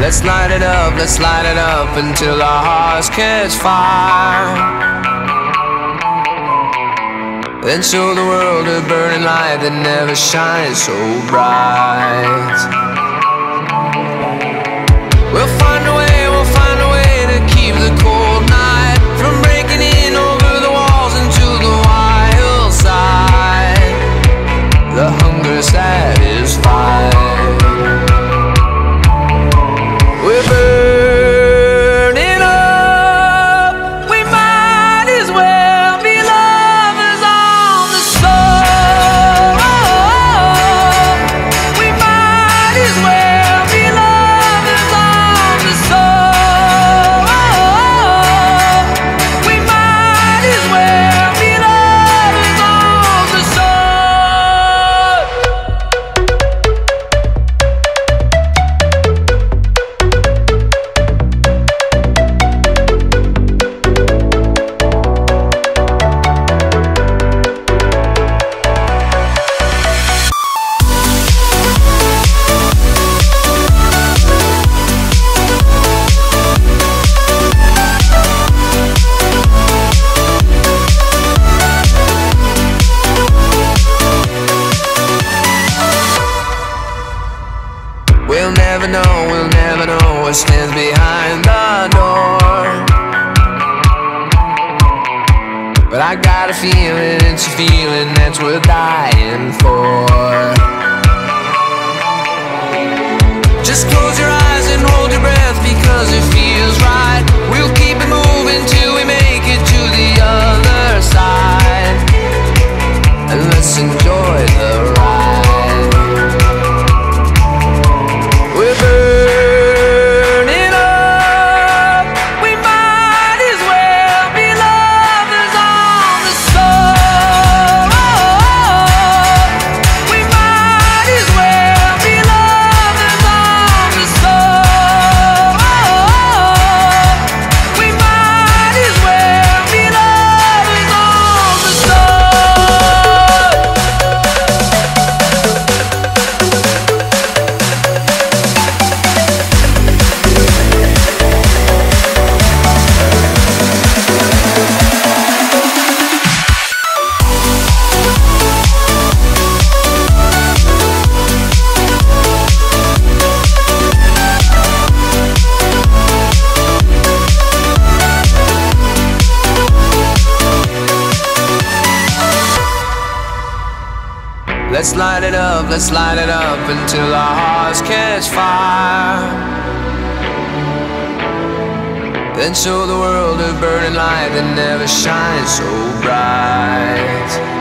Let's light it up, let's light it up until our hearts catch fire. Then show the world a burning light that never shines so bright. We'll find a way, we'll find a way to keep the cold night from breaking in over the walls into the wild side. The hunger satisfied. Never know, we'll never know what stands behind the door. But I got a feeling, it's a feeling that's worth dying for. Just close your eyes and hold your breath because it feels right. Let's light it up, let's light it up until our hearts catch fire. Then show the world a burning light that never shines so bright.